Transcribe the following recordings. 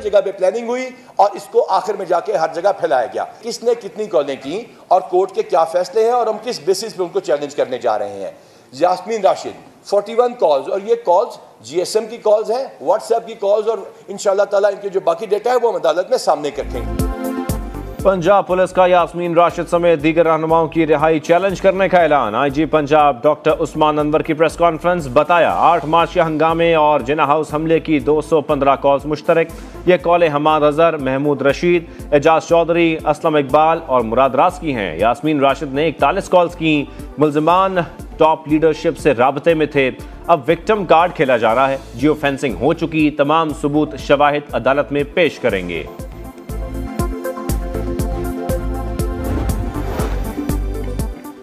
जगह पे प्लानिंग हुई और इसको आखिर में जाके हर जगह फैलाया गया। किसने कितनी कॉलें की और कोर्ट के क्या फैसले हैं और हम किस बेसिस पे उनको चैलेंज करने जा रहे हैं। यासमीन राशिद 41 कॉल्स और ये कॉल्स जीएसएम की कॉल्स है व्हाट्सएप की कॉल्स और इन ताला इनके जो बाकी डेटा है वो हम अदालत में सामने रखेंगे पंजाब पुलिस का यासमीन राशिद समेत दीगर रहनुमाओं की रिहाई चैलेंज करने का ऐलान। आईजी पंजाब डॉक्टर उस्मान अनवर की प्रेस कॉन्फ्रेंस बताया, आठ मार्च के हंगामे और जिना हाउस हमले की 215 कॉल्स मुश्तरक। ये कॉलें हमाद अजहर, महमूद रशीद, एजाज चौधरी, असलम इकबाल और मुराद रास की हैं। यासमीन राशिद ने इकतालीस कॉल्स की। मुलजमान टॉप लीडरशिप से रबते में थे। अब विक्टम कार्ड खेला जा रहा है। जियो फेंसिंग हो चुकी। तमाम सबूत शवाहिद अदालत में पेश करेंगे।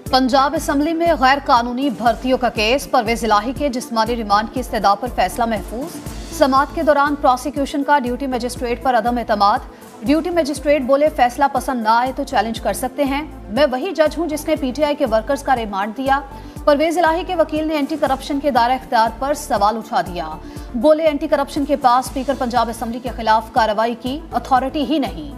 पंजाब असम्बली में गैर कानूनी भर्तियों का केस परवेज इलाही के जिसमानी रिमांड की इस्तः पर फैसला महफूज। समात के दौरान प्रोसिक्यूशन का ड्यूटी मजिस्ट्रेट पर अदम एतमाद। ड्यूटी मजिस्ट्रेट बोले, फैसला पसंद ना आए तो चैलेंज कर सकते हैं। मैं वही जज हूँ जिसने पीटीआई के वर्कर्स का रिमांड दिया। परवेज इलाही के वकील ने एंटी करप्शन के दायरा इख्तियार पर सवाल उठा दिया। बोले एंटी करप्शन के पास स्पीकर पंजाब असम्बली के खिलाफ कार्रवाई की, अथॉरिटी ही नहीं।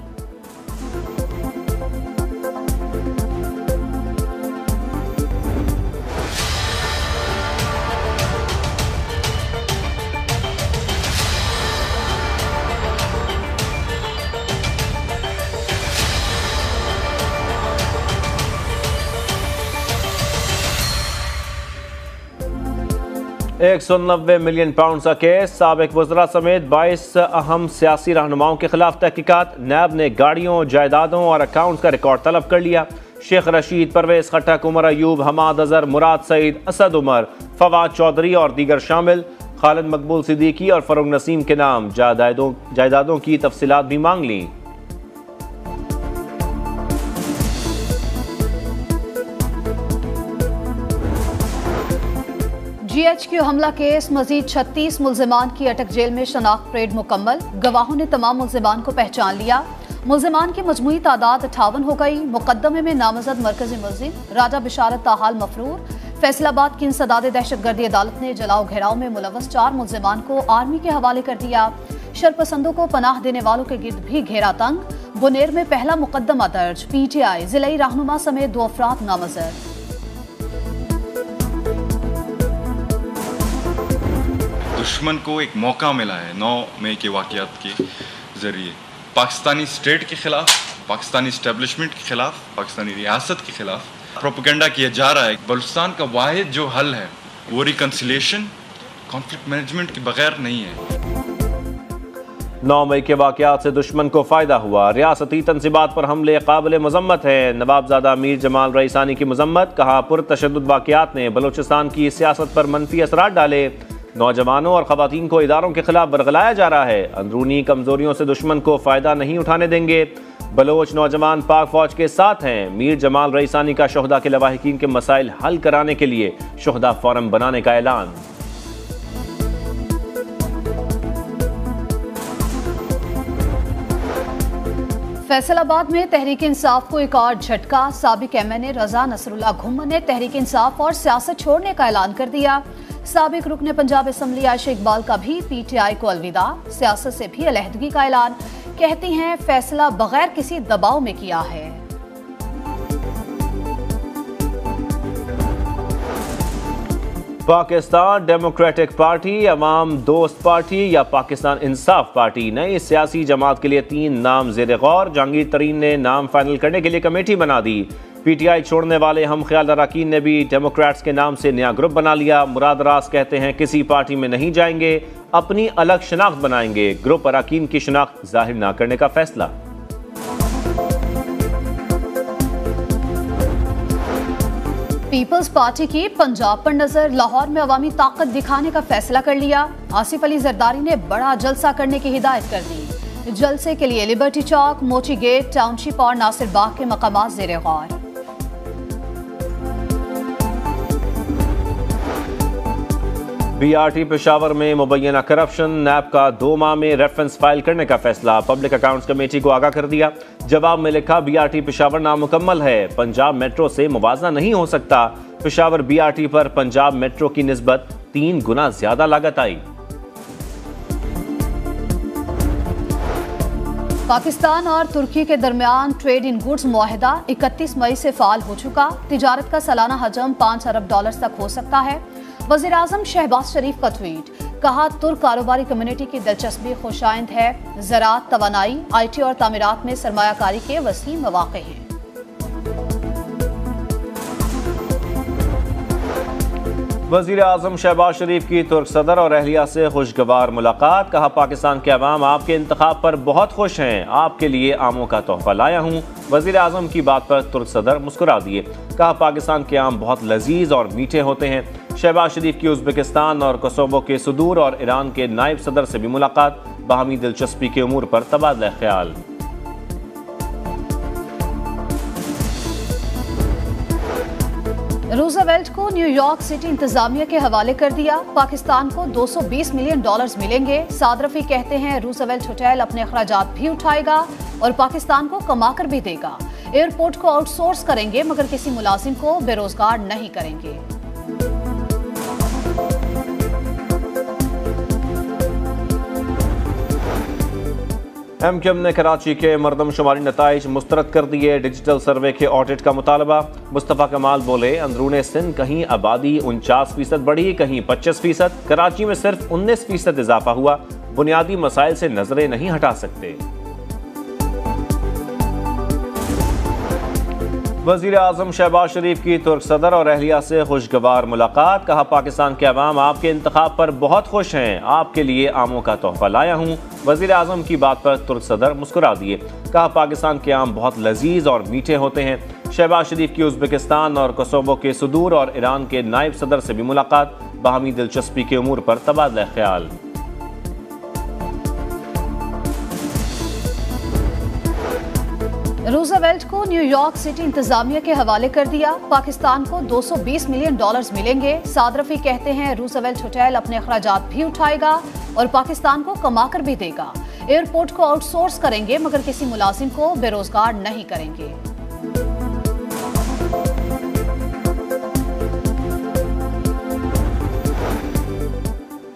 एक सौ नब्बे मिलियन पाउंड का केस। सबक वजरा समेत बाईस अहम सियासी रहनुमाओं के खिलाफ तहकीकत। नैब ने गाड़ियों, जायदादों और अकाउंट का रिकॉर्ड तलब कर लिया। शेख रशीद, परवेज खटक उमर अयूब, हमाद अजहर, मुराद सईद, असद उमर, फवाद चौधरी और दीगर शामिल। खालिद मकबूल सिद्दीकी और फरोग नसीम के नाम। जायदादों जायदादों की तफसीत भी मांग ली। जीएचक्यू हमला केस, मजीद 36 मुलजमान की अटक जेल में शनाख्त परेड मुकम्मल। गवाहों ने तमाम मुलजमान को पहचान लिया। मुलजमान की मजमू तादाद अठावन हो गई। मुकदमे में नामजद मरकजी मुलजिम, राजा बिशारत ताहाल मफरूर। फैसलाबाद की इंसदाद दहशत गर्दी अदालत ने जलाओ घेराव में मुलवस चार मुलजमान को आर्मी के हवाले कर दिया। शरपसंदों को पनाह देने वालों के गिर्द भी घेरा तंग। बुनेर में पहला मुकदमा दर्ज। पीटीआई ज़िले रहनुमा समेत दो अफराद नामजद। दुश्मन को एक मौका मिला है नौ मई के वाक़ात के ज़रिए। पाकिस्तानी स्टेट के ख़िलाफ़, पाकिस्तानी इस्टेबलिशमेंट के ख़िलाफ़, पाकिस्तानी रियासत के ख़िलाफ़ प्रोपोगंडा किया जा रहा है। बलुस्तान का वाद जो हल है, वो रिकन्सिलेशन कॉन्फ्लिक्ट मैनेजमेंट के बगैर नहीं है। नौ मई के वाकत से दुश्मन को फ़ायदा हुआ। रियासती तनसीबात पर हमले काबिल मजम्मत है। नवाबजादा मीर जमाल रईसानी की मजम्मत, कहा पुरतशद वाकत ने बलोचिस्तान की सियासत पर मनफी असरा डाले। नौजवानों और ख़वान को इदारों के खिलाफ बरगलाया जा रहा है। अंदरूनी कमजोरियों से दुश्मन को फ़ायदा नहीं उठाने देंगे। बलोच नौजवान पाक फौज के साथ हैं। मीर जमाल रईसानी का शहदा के लवाहकिन के मसाइल हल कराने के लिए शहदा फॉरम बनाने का ऐलान। फैसलाबाद में तहरीक इंसाफ को एक और झटका। सबक M N A Raza Nasrullah Ghuman ने तहरीक इंसाफ और सियासत छोड़ने का ऐलान कर दिया। सबक रुकन पंजाब असम्बली आयशा इकबाल का भी पी टी आई को अलविदा। सियासत से भी अलहदगी का ऐलान। कहती हैं, फैसला बगैर किसी दबाव में किया है। पाकिस्तान डेमोक्रेटिक पार्टी, अवाम दोस्त पार्टी या पाकिस्तान इंसाफ पार्टी। नई सियासी जमात के लिए तीन नाम जेर गौर। जहांगीर तरीन ने नाम फाइनल करने के लिए कमेटी बना दी। पीटीआई छोड़ने वाले हम ख्याल अरकान ने भी डेमोक्रेट्स के नाम से नया ग्रुप बना लिया। मुराद रास कहते हैं, किसी पार्टी में नहीं जाएँगे, अपनी अलग शनाख्त बनाएँगे। ग्रुप अरकान की शनाख्त ज़ाहिर ना करने का फैसला। पीपल्स पार्टी की पंजाब पर नज़र, लाहौर में अवामी ताकत दिखाने का फैसला कर लिया। आसिफ अली जरदारी ने बड़ा जलसा करने की हिदायत कर दी। जलसे के लिए लिबर्टी चौक मोची गेट टाउनशिप और नासिर बाग के मकाम जेर गौर। बीआरटी पेशावर में मुबैना करप्शन, नैब का दो माह में रेफरेंस फ़ाइल करने का फैसला। पब्लिक अकाउंट्स कमेटी को आगाह कर दिया। जवाब में लिखा, बीआरटी पेशावर नामुकम्मल है। पंजाब मेट्रो से मुवजना नहीं हो सकता। पेशावर बीआरटी पर पंजाब मेट्रो की नस्बत तीन गुना ज़्यादा लागत आई। पाकिस्तान और तुर्की के दरमियान ट्रेड इन गुड्स माहिदा 31 मई से फाल हो चुका। तिजारत का सालाना हजम 5 अरब डॉलर तक हो सकता है। वज़ीर अजम शहबाज शरीफ का ट्वीट। कहा, तुर्क कारोबारी कम्युनिटी की दिलचस्पी खुशाइंद है। ज़रात तोानाई आई टी और तमीरत में सरमाकारी के वसी मौाक़े हैं। वज़ीर अजम शहबाज शरीफ की तुर्क सदर और अहलिया से खुशगवार मुलाकात। कहा, पाकिस्तान के अवाम आपके इंतखब पर बहुत खुश हैं। आपके लिए आमों का तोहफा लाया हूँ। वज़ीर अजम की बात पर तुर्क सदर मुस्कुरा दिए। कहा, पाकिस्तान के आम बहुत लजीज और मीठे होते हैं। शहबाज शरीफ की उज्बेकिस्तान और कसोबो के सदूर और ईरान के नायब सदर से भी मुलाकात, बाहमी दिलचस्पी के अमूर पर तबादला ख्याल। रूजावेल्ट को न्यूयॉर्क सिटी इंतजामिया के हवाले कर दिया। पाकिस्तान को 220 मिलियन डॉलर्स मिलेंगे। सादरफी कहते हैं, रूजावेल्ट होटल अपने अखराज भी उठाएगा और पाकिस्तान को कमाकर भी देगा। एयरपोर्ट को आउटसोर्स करेंगे, मगर किसी मुलाजिम को बेरोजगार नहीं करेंगे। एम क्यू एम ने कराची के मरदमशुमारी नतज मुस्तरद कर दिए डिजिटल सर्वे के ऑडिट का मुतालबा। मुस्तफ़ा कमाल बोले, अंदरून सिंध कहीं आबादी उनचास फ़ीसद बढ़ी, कहीं पच्चीस फ़ीसद। कराची में सिर्फ़ उन्नीस फ़ीसद इजाफा हुआ। बुनियादी मसाइल से नज़रें नहीं हटा सकते। वज़ीर अजम शहबाज शरीफ की तुर्क सदर और अहलिया से खुशगवार मुलाकात। कहा, पाकिस्तान के अवाम आपके इंतखब पर बहुत खुश हैं। आपके लिए आमों का तोहफा लाया हूँ। वज़ीर अजम की बात पर तुर्क सदर मुस्कुरा दिए। कहा, पाकिस्तान के आम बहुत लजीज और मीठे होते हैं। शहबाज शरीफ की उज्बेकिस्तान और कसोबो के सदूर और ईरान के नायब सदर से भी मुलाकात। बाहमी दिलचस्पी के अमूर पर तबादला ख्याल। रूजावेल्ट को न्यूयॉर्क सिटी इंतजामिया के हवाले कर दिया। पाकिस्तान को 220 मिलियन डॉलर्स मिलेंगे। सादरफी कहते हैं रूजावेल्ट होटल अपने अखराज भी उठाएगा और पाकिस्तान को कमाकर भी देगा। एयरपोर्ट को आउटसोर्स करेंगे, मगर किसी मुलाजिम को बेरोजगार नहीं करेंगे।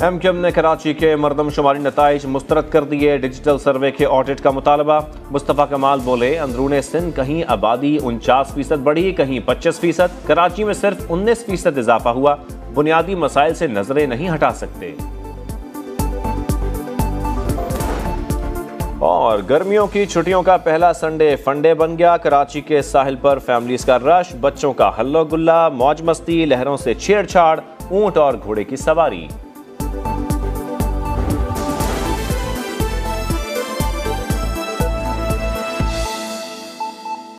एम क्यू एम ने कराची के मरदमशुमारी नतज मुस्तरद कर दिए डिजिटल सर्वे के ऑडिट का मुतालबा। मुस्तफ़ा कमाल बोले, अंदरून सिंध कहीं आबादी उनचास फ़ीसद बढ़ी, कहीं पच्चीस फ़ीसद। कराची में सिर्फ़ उन्नीस फ़ीसद इजाफा हुआ। बुनियादी मसाइल से नज़रें नहीं हटा सकते। और गर्मियों की छुट्टियों का पहला संडे फंडे बन गया। कराची के साहिल पर फैमिलीज़ का रश, बच्चों का हल्लो गुल्ला, मौज मस्ती, लहरों से छेड़छाड़, ऊँट और घोड़े की सवारी।